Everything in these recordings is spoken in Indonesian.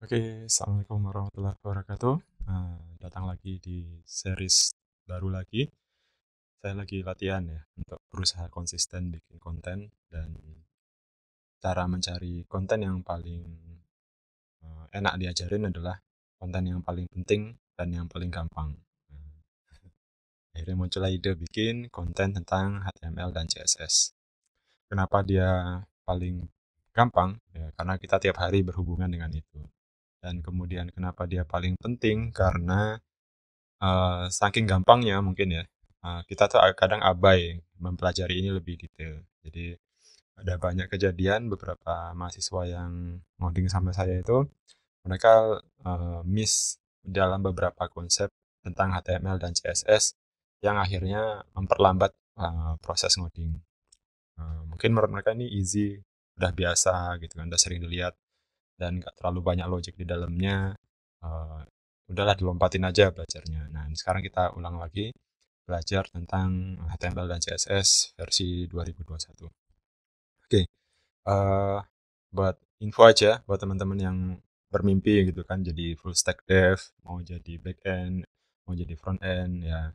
Oke, Assalamualaikum warahmatullahi wabarakatuh. Nah, datang lagi di series baru lagi. Saya lagi latihan ya untuk berusaha konsisten bikin konten dan cara mencari konten yang paling uh, enak diajarin adalah konten yang paling penting dan yang paling gampang. Nah, akhirnya muncullah ide bikin konten tentang HTML dan CSS. Kenapa dia paling gampang? Ya, karena kita tiap hari berhubungan dengan itu dan kemudian kenapa dia paling penting? Karena uh, saking gampangnya mungkin ya uh, kita tuh kadang abai mempelajari ini lebih detail. Jadi ada banyak kejadian beberapa mahasiswa yang ngoding sama saya itu mereka uh, miss dalam beberapa konsep tentang HTML dan CSS yang akhirnya memperlambat uh, proses ngoding. Uh, mungkin menurut mereka ini easy, udah biasa gitu kan, udah sering dilihat dan nggak terlalu banyak logic di dalamnya uh, udahlah dilompatin aja belajarnya. Nah sekarang kita ulang lagi belajar tentang HTML dan CSS versi 2021 oke okay. uh, buat info aja buat teman-teman yang bermimpi gitu kan jadi full stack dev mau jadi back end mau jadi front end ya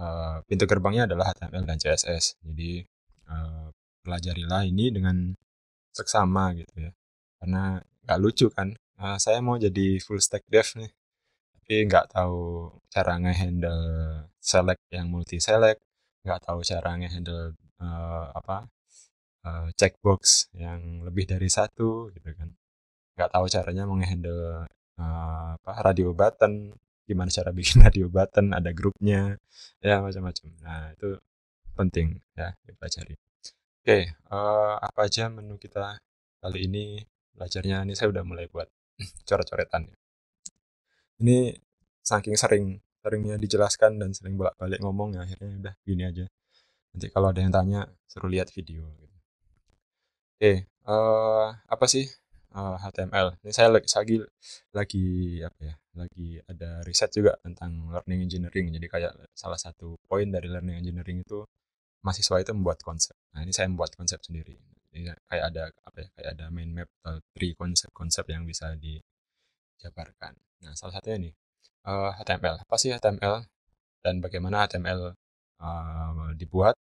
uh, pintu gerbangnya adalah HTML dan CSS. Jadi uh, pelajarilah ini dengan seksama gitu ya karena nggak lucu kan. Uh, saya mau jadi full stack dev nih. Tapi nggak tahu cara ngehandle select yang multi select nggak tahu cara ngehandle uh, apa uh, checkbox yang lebih dari satu gitu kan. Nggak tahu caranya mau ngehandle uh, apa radio button gimana cara bikin radio button ada grupnya ya macam-macam. Nah itu penting ya dipelajari. Oke okay, uh, apa aja menu kita kali ini belajarnya ini saya udah mulai buat coret-coretan ini saking sering seringnya dijelaskan dan sering bolak-balik ngomong ya akhirnya udah gini aja. Nanti kalau ada yang tanya suruh lihat video gitu. oke uh, apa sih uh, eh, HTML ini saya lagi lagi lagi apa ya lagi ada riset juga tentang learning engineering. Jadi kayak salah satu poin dari learning engineering itu mahasiswa itu membuat konsep. Nah ini saya membuat konsep sendiri. ya, kayak ada apa ya kayak ada main map atau tree konsep-konsep yang bisa dijabarkan. Nah salah satunya nih uh, HTML. Apa sih HTML dan bagaimana HTML uh, dibuat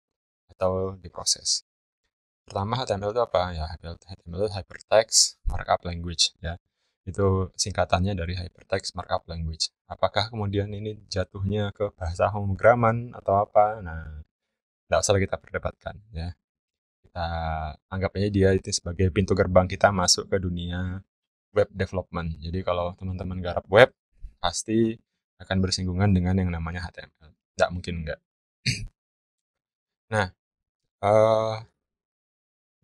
atau diproses? Pertama HTML itu apa ya? HTML itu hypertext markup language ya. Itu singkatannya dari hypertext markup language. Apakah kemudian ini jatuhnya ke bahasa homograman atau apa? Nah, tidak usah kita perdebatkan ya kita anggap aja dia itu sebagai pintu gerbang kita masuk ke dunia web development. Jadi kalau teman-teman garap web, pasti akan bersinggungan dengan yang namanya HTML. Tidak mungkin enggak. nah, uh,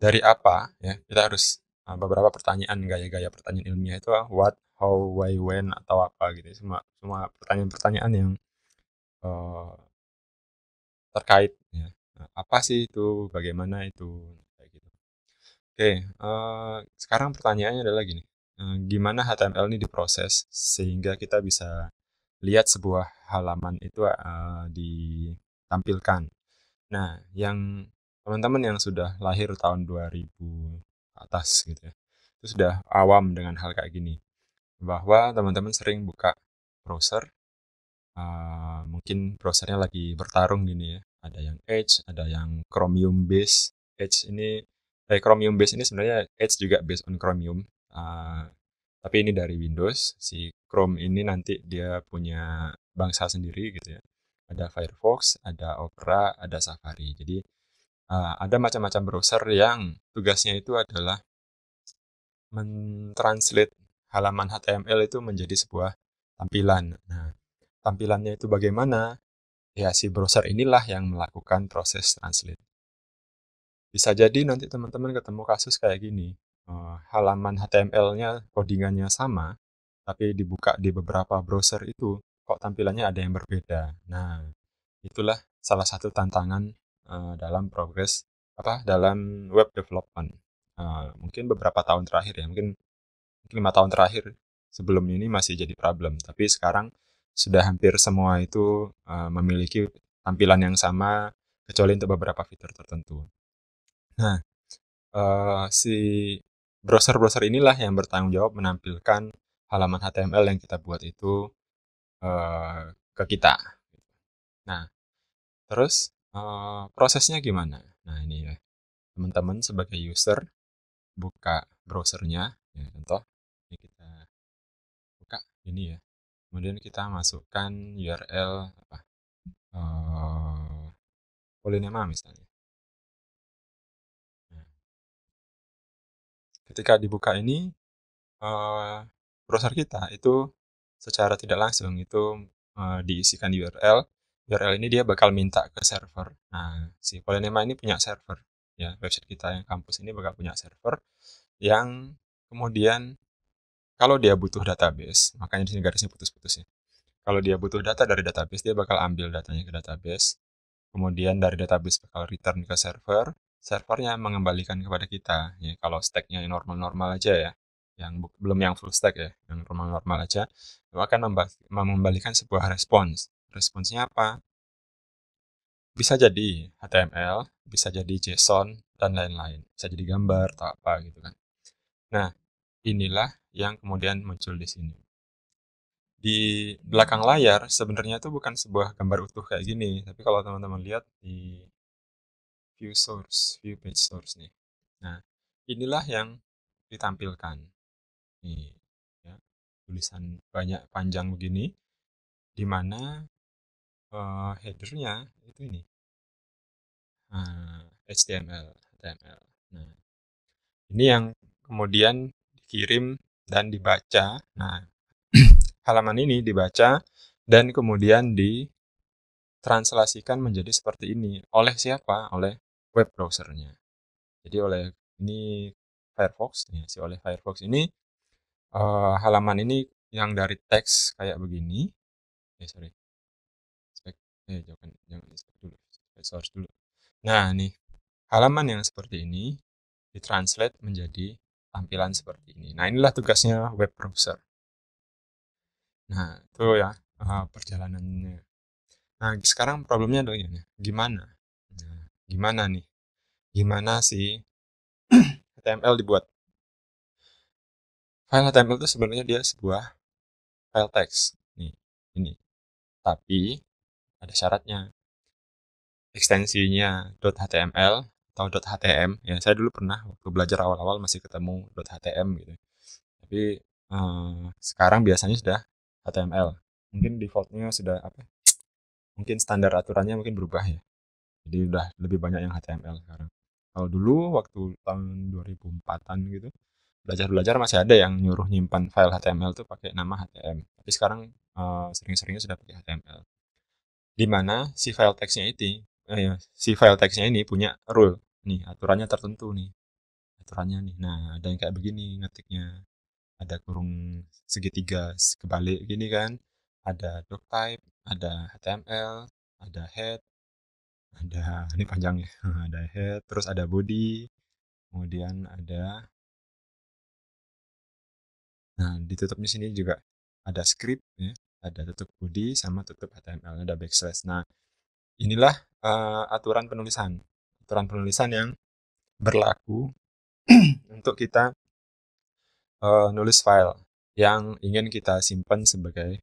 dari apa ya kita harus uh, beberapa pertanyaan gaya-gaya pertanyaan ilmiah itu what, how, why, when atau apa gitu. Semua semua pertanyaan-pertanyaan yang uh, terkait ya Nah, apa sih itu? Bagaimana itu? Kayak gitu. Oke, uh, sekarang pertanyaannya adalah gini, uh, gimana HTML ini diproses sehingga kita bisa lihat sebuah halaman itu uh, ditampilkan. Nah, yang teman-teman yang sudah lahir tahun 2000 atas gitu ya, itu sudah awam dengan hal kayak gini. Bahwa teman-teman sering buka browser, uh, mungkin browsernya lagi bertarung gini ya, ada yang Edge, ada yang Chromium base. Edge ini eh, Chromium base ini sebenarnya Edge juga based on Chromium. Uh, tapi ini dari Windows. Si Chrome ini nanti dia punya bangsa sendiri gitu ya. Ada Firefox, ada Opera, ada Safari. Jadi uh, ada macam-macam browser yang tugasnya itu adalah mentranslate halaman HTML itu menjadi sebuah tampilan. Nah, tampilannya itu bagaimana? Ya si browser inilah yang melakukan proses translate. Bisa jadi nanti teman-teman ketemu kasus kayak gini, uh, halaman HTML-nya codingannya sama, tapi dibuka di beberapa browser itu kok tampilannya ada yang berbeda. Nah, itulah salah satu tantangan uh, dalam progres apa dalam web development. Uh, mungkin beberapa tahun terakhir ya, mungkin lima tahun terakhir sebelum ini masih jadi problem, tapi sekarang sudah hampir semua itu uh, memiliki tampilan yang sama kecuali untuk beberapa fitur tertentu. Nah, uh, si browser-browser inilah yang bertanggung jawab menampilkan halaman HTML yang kita buat itu uh, ke kita. Nah, terus uh, prosesnya gimana? Nah, ini ya. Teman-teman sebagai user buka browsernya, ya, contoh ini kita buka ini ya. Kemudian kita masukkan URL apa? Uh, polinema misalnya. Nah, ketika dibuka ini, uh, browser kita itu secara tidak langsung itu uh, diisikan URL. URL ini dia bakal minta ke server. Nah, si Polinema ini punya server. Ya, website kita yang kampus ini bakal punya server yang kemudian kalau dia butuh database, makanya di sini garisnya putus-putus ya. Kalau dia butuh data dari database, dia bakal ambil datanya ke database. Kemudian dari database bakal return ke server. Servernya mengembalikan kepada kita. Ya, kalau stacknya normal-normal aja ya yang belum yang full stack ya, yang normal-normal aja, itu akan membalikan sebuah respons. Responsnya apa? Bisa jadi HTML, bisa jadi JSON, dan lain-lain. Bisa jadi gambar atau apa gitu kan. Nah, inilah yang kemudian muncul di sini. Di belakang layar sebenarnya itu bukan sebuah gambar utuh kayak gini, tapi kalau teman-teman lihat di view source, view page source nih. Nah, inilah yang ditampilkan nih ya tulisan banyak panjang begini di mana uh, headernya itu ini uh, HTML HTML nah ini yang kemudian dikirim dan dibaca. Nah halaman ini dibaca dan kemudian ditranslasikan menjadi seperti ini. Oleh siapa? Oleh web browsernya. Jadi oleh ini Firefox ya si oleh Firefox ini uh, halaman ini yang dari teks kayak begini. Eh sorry. Spek eh jangan jangan spek dulu. Spek source dulu. Nah nih halaman yang seperti ini ditranslate menjadi tampilan seperti ini nah inilah tugasnya web browser nah itu ya uh, perjalanannya nah sekarang problemnya adalah gimana gimana nah, gimana nih gimana sih HTML dibuat File HTML itu sebenarnya dia sebuah file teks. Nih, ini. Tapi ada syaratnya. Ekstensinya .html atau .htm. Ya, saya dulu pernah waktu belajar awal-awal masih ketemu .htm gitu. Tapi eh, sekarang biasanya sudah HTML. Mungkin defaultnya sudah apa? Mungkin standar aturannya mungkin berubah ya. Jadi udah lebih banyak yang HTML sekarang. Kalau dulu waktu tahun 2004-an gitu, belajar-belajar masih ada yang nyuruh nyimpan file HTML tuh pakai nama HTM. Tapi sekarang uh, sering-seringnya sudah pakai HTML. Di mana si file teksnya itu, eh, si file teksnya ini punya rule. Nih, aturannya tertentu nih. Aturannya nih. Nah, ada yang kayak begini ngetiknya. Ada kurung segitiga kebalik gini kan. Ada doctype, ada HTML, ada head, ada ini panjangnya, ada head, terus ada body, kemudian ada Nah, ditutupnya sini juga ada script ya, ada tutup body sama tutup HTML, ada backslash. Nah, inilah uh, aturan penulisan. Aturan penulisan yang berlaku untuk kita uh, nulis file yang ingin kita simpan sebagai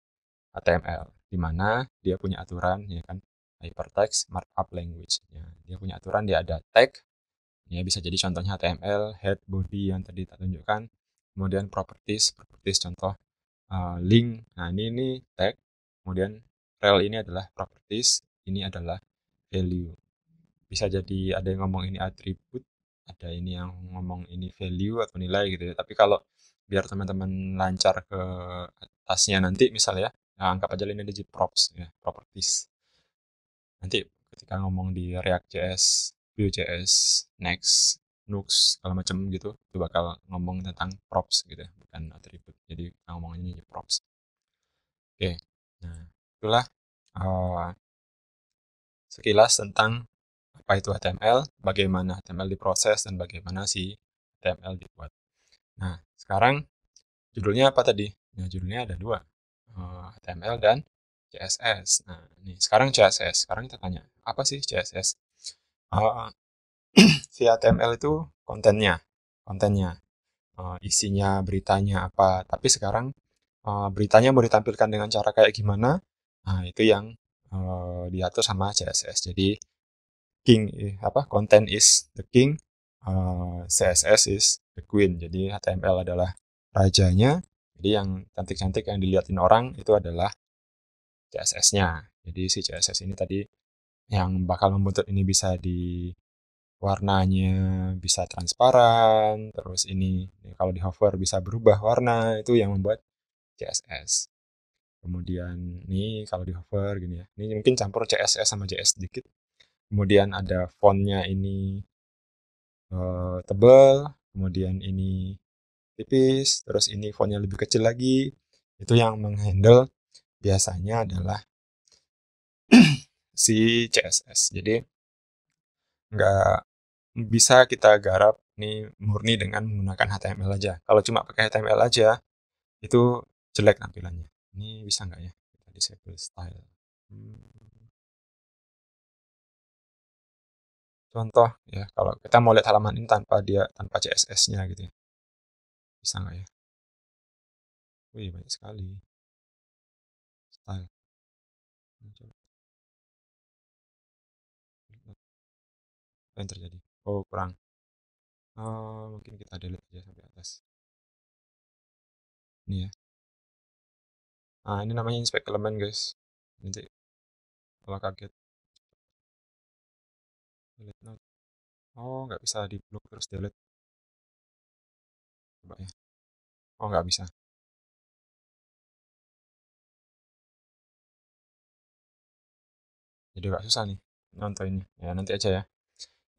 HTML, di mana dia punya aturan ya kan hypertext markup language. Ya, dia punya aturan dia ada tag, ya bisa jadi contohnya HTML, head, body yang tadi tak tunjukkan, kemudian properties properties contoh uh, link nah ini ini tag kemudian rel ini adalah properties ini adalah value. Bisa jadi ada yang ngomong ini atribut ada ini yang ngomong ini value atau nilai gitu ya. Tapi kalau biar teman-teman lancar ke atasnya nanti misalnya ya anggap aja ini digit props ya properties. Nanti ketika ngomong di React.js Vue.js next Nux segala macam gitu itu bakal ngomong tentang props gitu ya, bukan atribut. Jadi ngomongnya ini props. Oke nah itulah uh, sekilas tentang apa itu HTML bagaimana HTML diproses dan bagaimana si HTML dibuat. Nah sekarang judulnya apa tadi? Nah judulnya ada dua uh, eh, HTML dan CSS nah ini sekarang CSS sekarang kita tanya apa sih CSS uh, si HTML itu kontennya kontennya. Uh, isinya beritanya apa. Tapi sekarang uh, beritanya mau ditampilkan dengan cara kayak gimana, nah itu yang uh, diatur sama CSS. Jadi king apa content is the king, uh, CSS is the queen. Jadi HTML adalah rajanya, jadi yang cantik-cantik yang dilihatin orang itu adalah CSS-nya. Jadi si CSS ini tadi yang bakal membentuk ini bisa di warnanya bisa transparan, terus ini kalau di hover bisa berubah warna, itu yang membuat CSS. Kemudian ini kalau di hover gini ya, ini mungkin campur CSS sama JS sedikit. Kemudian ada fontnya ini uh, tebal, kemudian ini tipis, terus ini fontnya lebih kecil lagi. Itu yang menghandle biasanya adalah si CSS. Jadi nggak bisa kita garap ini murni dengan menggunakan HTML aja. Kalau cuma pakai HTML aja, itu jelek tampilannya. Ini bisa nggak ya? Kita disable style. Hmm. Contoh ya, kalau kita mau lihat halaman ini tanpa dia tanpa CSS-nya gitu ya. Bisa nggak ya? Wih, banyak sekali. Style. Apa yang terjadi? Oh, kurang. Uh, mungkin kita delete aja sampai atas. Ini ya. Nah, ini namanya inspect element, guys. Nanti kalau kaget. Delete. Oh, nggak bisa di blok terus delete. Coba ya. Oh, nggak bisa. Jadi agak susah nih nontonnya. Ya, nanti aja ya.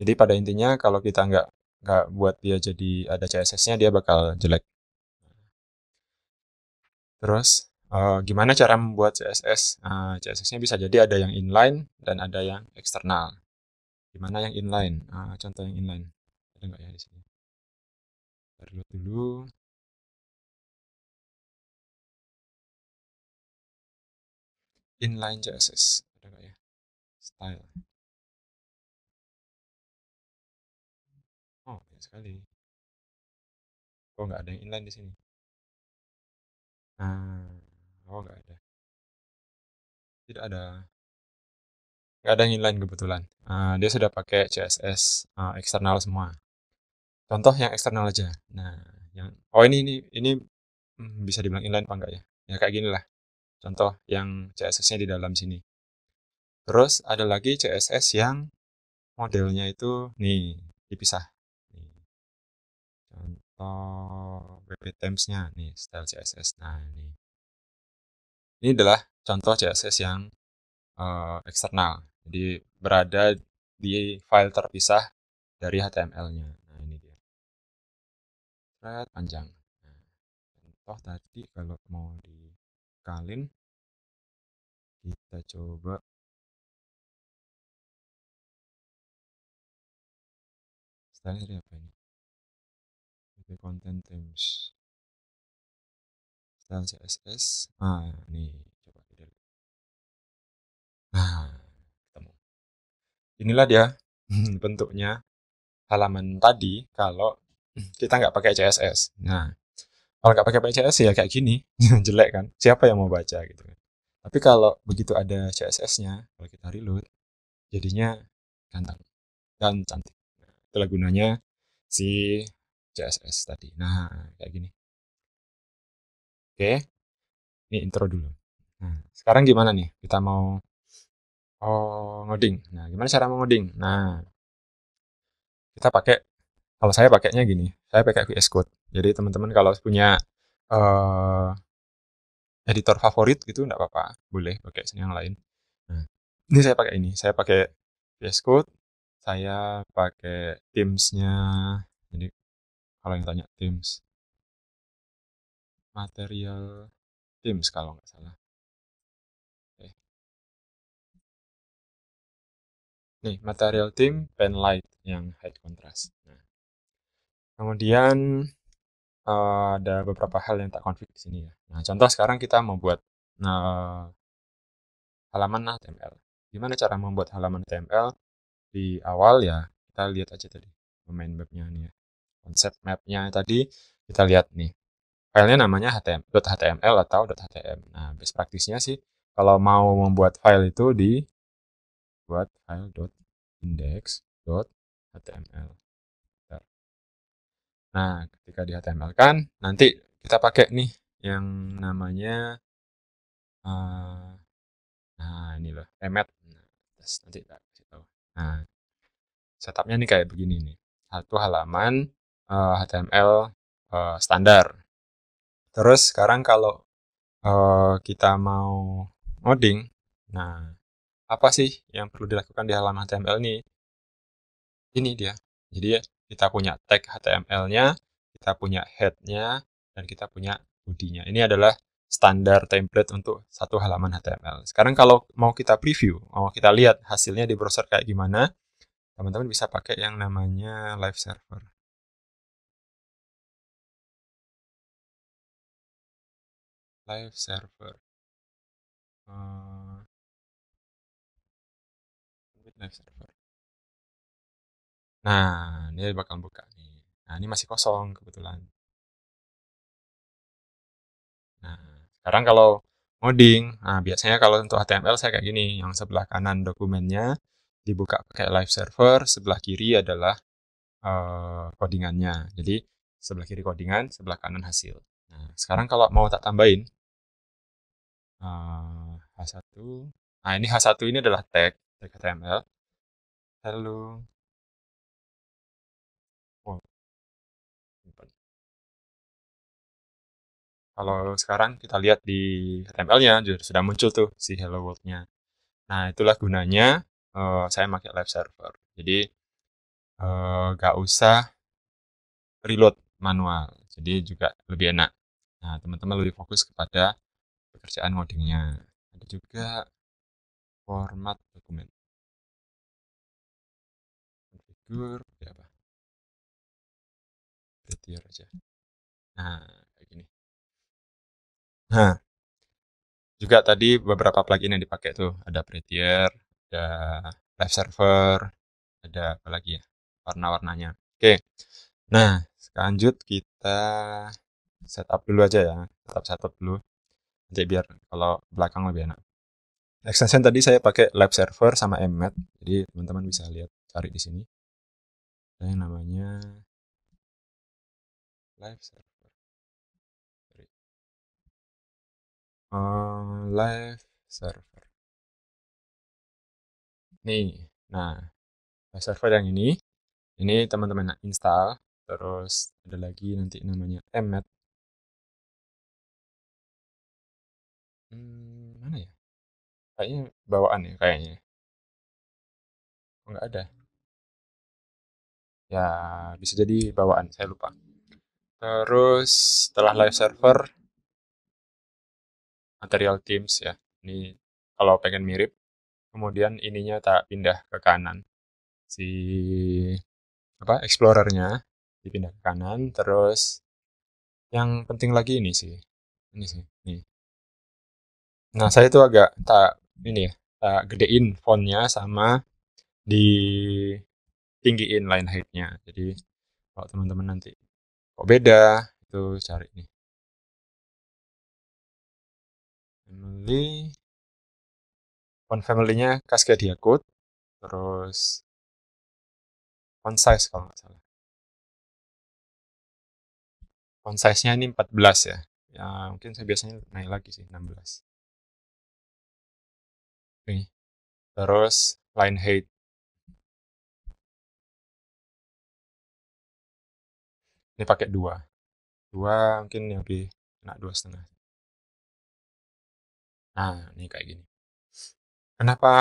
Jadi pada intinya kalau kita nggak nggak buat dia jadi ada CSS-nya dia bakal jelek. Terus uh, gimana cara membuat CSS? Uh, CSS-nya bisa jadi ada yang inline dan ada yang eksternal. Gimana yang inline? Uh, contoh yang inline ada nggak ya di sini? Reload dulu. Inline CSS ada nggak ya? Style. Oh, banyak sekali. Oh, nggak ada yang inline di sini. Nah, oh nggak ada. Tidak ada. Nggak ada inline kebetulan. Uh, dia sudah pakai CSS uh, eksternal semua. Contoh yang eksternal aja. Nah, yang oh ini ini ini hmm, bisa dibilang inline apa enggak ya? Ya kayak gini lah. Contoh yang CSS-nya di dalam sini. Terus ada lagi CSS yang modelnya itu nih dipisah contoh wp Themes-nya nih style CSS. Nah, ini. Ini adalah contoh CSS yang uh, eksternal. Jadi berada di file terpisah dari HTML-nya. Nah, ini dia. Thread panjang. Nah, contoh tadi kalau mau dikalin kita coba style apa ini? content themes style CSS ah nih coba lihat. Nah ketemu. Inilah dia bentuknya halaman tadi kalau kita nggak pakai CSS nah kalau nggak pakai CSS ya kayak gini jelek kan? Siapa yang mau baca gitu kan? Tapi kalau begitu ada CSS-nya kalau kita reload jadinya ganteng dan cantik. Nah, itulah gunanya si CSS tadi. Nah, kayak gini. Oke. Ini intro dulu. Nah, sekarang gimana nih? Kita mau oh, ngoding. Nah, gimana cara mengoding? Nah, kita pakai kalau saya pakainya gini. Saya pakai VS Code. Jadi teman-teman kalau punya uh, editor favorit gitu enggak apa-apa, boleh pakai yang lain. Nah, ini saya pakai ini. Saya pakai VS Code. Saya pakai Teams-nya. Jadi kalau yang tanya Teams material Teams kalau nggak salah. Oke. nih material team pen light yang high contrast. Nah. kemudian uh, ada beberapa hal yang tak konflik di sini ya. Nah contoh sekarang kita mau buat uh, halaman HTML gimana cara membuat halaman HTML di awal ya kita lihat aja tadi. Main mapnya nih ya. Konsep mapnya tadi kita lihat nih. Filenya namanya .html atau .htm. Nah, best praktisnya sih kalau mau membuat file itu di buat file .index.html. Nah, ketika di HTML kan nanti kita pakai nih yang namanya uh, nah ini loh emet nah, nanti kita kasih tahu. Nah setupnya nih kayak begini nih. Satu halaman uh, eh, HTML uh, eh, standar terus sekarang kalau uh, kita mau ngoding nah apa sih yang perlu dilakukan di halaman HTML ini ini dia jadi kita punya tag HTML-nya kita punya head-nya dan kita punya body-nya ini adalah standar template untuk satu halaman HTML. Sekarang kalau mau kita preview, mau kita lihat hasilnya di browser kayak gimana, teman-teman bisa pakai yang namanya live server. Live server. Uh, live server. Nah, ini bakal buka nih. Nah, ini masih kosong kebetulan. Nah, sekarang kalau ngoding, nah biasanya kalau untuk HTML saya kayak gini, yang sebelah kanan dokumennya dibuka pakai live server, sebelah kiri adalah uh, codingannya. Jadi sebelah kiri codingan, sebelah kanan hasil. Nah, sekarang kalau mau tak tambahin uh, H1. Nah, ini H1 ini adalah tag, tag HTML. Halo. Oh, Kalau sekarang kita lihat di HTML-nya sudah muncul tuh si hello world-nya. Nah, itulah gunanya uh, saya pakai live server. Jadi uh, usah reload manual. Jadi juga lebih enak. Nah, teman-teman lebih fokus kepada pekerjaan ngodingnya. Ada juga format dokumen. Configure, apa? Prettier aja. Nah, Nah, juga tadi beberapa plugin yang dipakai tuh ada Prettier, ada Live Server, ada apa lagi ya warna-warnanya. Oke, nah lanjut kita setup dulu aja ya, tetap setup dulu. Nanti biar kalau belakang lebih enak. Extension tadi saya pakai Live Server sama Emmet, jadi teman-teman bisa lihat cari di sini. Yang namanya Live Server. uh, live server. Nih, nah live server yang ini, ini teman-teman install, terus ada lagi nanti namanya emmet. Hmm, mana ya? Kayaknya bawaan ya, kayaknya. Oh, nggak ada. Ya, bisa jadi bawaan, saya lupa. Terus setelah live server, material teams ya. Ini kalau pengen mirip, kemudian ininya tak pindah ke kanan. Si apa explorernya dipindah ke kanan, terus yang penting lagi ini sih, ini sih, nih. Nah saya itu agak tak ini ya, tak gedein fontnya sama di tinggiin line heightnya. Jadi kalau teman-teman nanti kok beda, itu cari nih. Family font family-nya Cascadia Code terus font size kalau nggak salah. Font size-nya ini 14 ya. Ya mungkin saya biasanya naik lagi sih 16 nih terus line height ini pakai dua dua mungkin lebih enak dua setengah Nah, ini kayak gini. Kenapa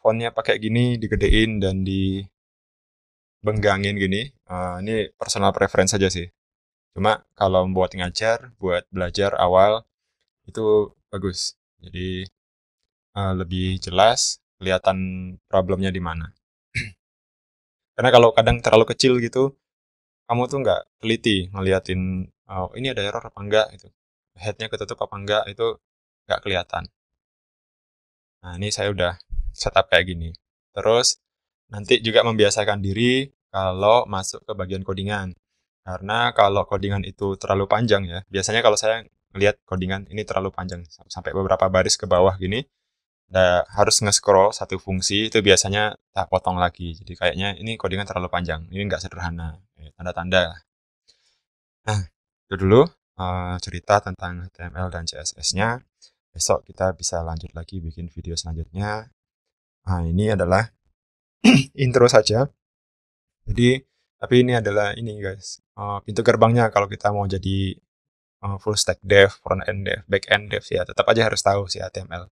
fontnya pakai gini, digedein dan dibenggangin gini? Uh, ini personal preference saja sih. Cuma kalau buat ngajar, buat belajar awal itu bagus. Jadi uh, lebih jelas, kelihatan problemnya di mana. Karena kalau kadang terlalu kecil gitu, kamu tuh nggak teliti ngeliatin, oh ini ada error apa enggak itu, headnya ketutup apa enggak itu nggak kelihatan. Nah, ini saya udah setup kayak gini. Terus nanti juga membiasakan diri kalau masuk ke bagian codingan. Karena kalau codingan itu terlalu panjang ya, biasanya kalau saya melihat codingan ini terlalu panjang sampai beberapa baris ke bawah gini, da, harus nge-scroll satu fungsi itu biasanya tak potong lagi. Jadi kayaknya ini codingan terlalu panjang, ini nggak sederhana, tanda-tanda lah. Nah, itu dulu uh, cerita tentang HTML dan CSS-nya. Besok kita bisa lanjut lagi bikin video selanjutnya. Nah, ini adalah intro saja. Jadi, tapi ini adalah ini guys, uh, pintu gerbangnya kalau kita mau jadi uh, full stack dev, front end dev, back end dev ya tetap aja harus tahu si HTML.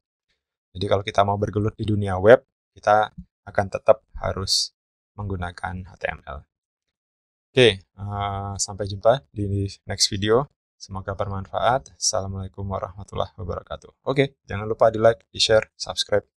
Jadi kalau kita mau bergelut di dunia web, kita akan tetap harus menggunakan HTML. Oke, uh, sampai jumpa di next video. Semoga bermanfaat. Assalamualaikum warahmatullahi wabarakatuh. Oke, jangan lupa di like, di share, subscribe.